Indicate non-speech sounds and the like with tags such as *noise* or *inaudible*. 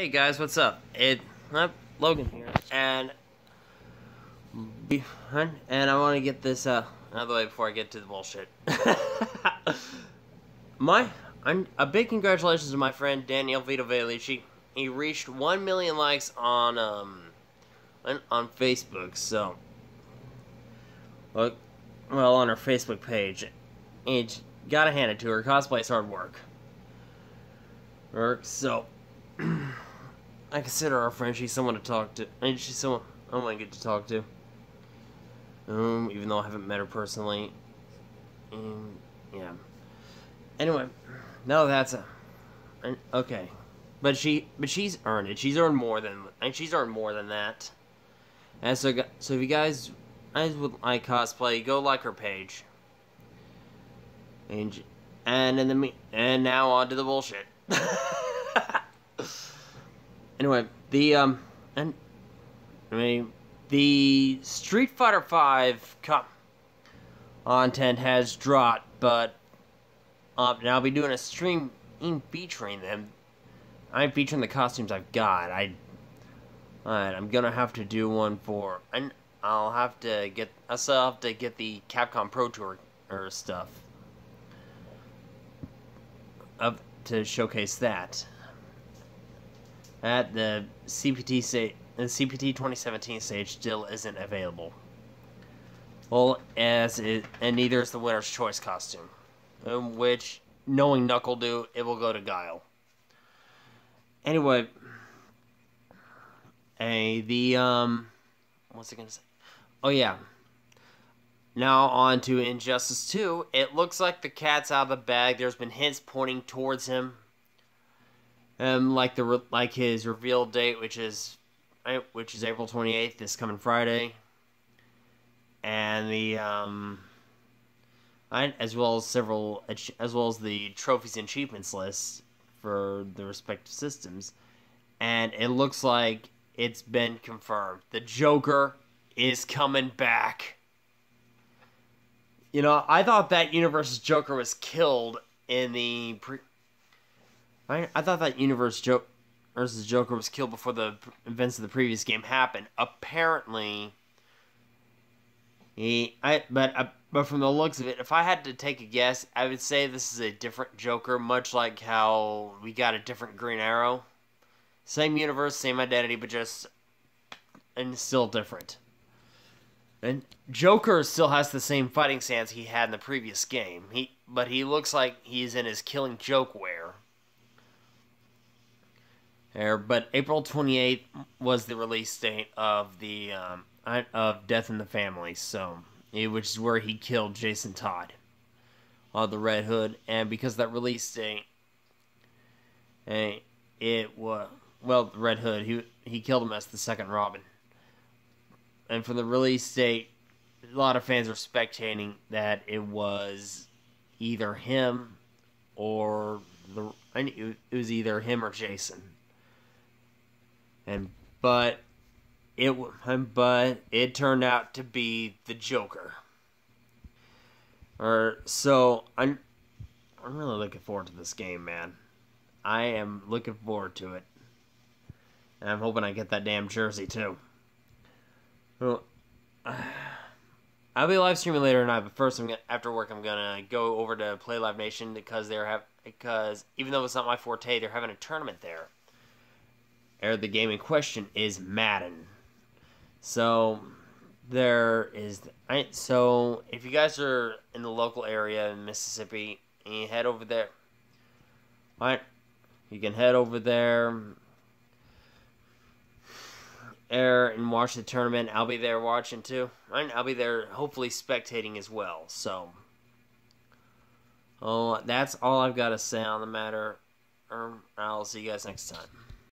Hey guys, what's up? It Logan here, and and I want to get this uh, out of the way before I get to the bullshit. *laughs* my I'm, a big congratulations to my friend Danielle Vedovelli. He reached one million likes on um on, on Facebook. So, look, well on her Facebook page, and gotta hand it to her. Cosplay's hard work. Work so. I consider our friend. She's someone to talk to. Mean, she's someone I to get to talk to. Um, even though I haven't met her personally. Um, yeah. Anyway, no, that's a. Okay, but she, but she's earned it. She's earned more than, and she's earned more than that. And so, so if you guys, guys would like cosplay, go like her page. And, and in the me, and now on to the bullshit. *laughs* Anyway, the um, and I mean, the Street Fighter Five content has dropped, but uh, now I'll be doing a stream in featuring them. I'm featuring the costumes I've got. I, alright, I'm gonna have to do one for, and I'll have to get, I still have to get the Capcom Pro Tour or stuff up to showcase that at the CPT the CPT 2017 stage still isn't available. Well, as it, and neither is the winner's choice costume, um, which, knowing NuckleDu, it will go to Guile. Anyway, a the um, what's it gonna say? Oh yeah. Now on to Injustice 2. It looks like the cat's out of the bag. There's been hints pointing towards him um, like the like his reveal date, which is which is April twenty eighth, this coming Friday, and the um, I, as well as several as well as the trophies and achievements list for the respective systems, and it looks like it's been confirmed. The Joker is coming back. You know, I thought that universe's Joker was killed in the pre- I, I thought that Universe Joker versus Joker was killed before the events of the previous game happened. Apparently, he I but uh, but from the looks of it, if I had to take a guess, I would say this is a different Joker, much like how we got a different Green Arrow. Same universe, same identity, but just and still different. And Joker still has the same fighting stance he had in the previous game. He but he looks like he's in his killing joke wear there. But April 28th was the release date of the um, of Death in the Family, so which is where he killed Jason Todd, on the Red Hood, and because that release date, eh, it was well, Red Hood he he killed him as the second Robin, and for the release date, a lot of fans are spectating that it was either him or the it was either him or Jason and but it but it turned out to be the Joker. Or so I'm I'm really looking forward to this game, man. I am looking forward to it. And I'm hoping I get that damn jersey too. Well, I'll be live streaming later tonight, but first, I'm gonna, after work, I'm gonna go over to Play Live Nation because they're have because even though it's not my forte, they're having a tournament there or the game in question is Madden. So there is so if you guys are in the local area in Mississippi and you head over there, right? You can head over there air and watch the tournament. I'll be there watching too. I'll be there hopefully spectating as well. So Oh, that's all I've got to say on the matter. Um, I'll see you guys next time.